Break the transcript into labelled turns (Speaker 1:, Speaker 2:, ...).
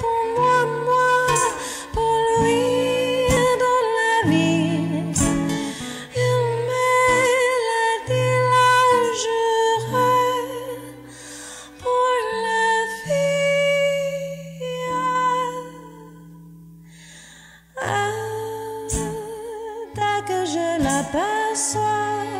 Speaker 1: Pour moi, moi, pour lui, dans la vie, il me la dit pour la vie. Ah, que je la perçois.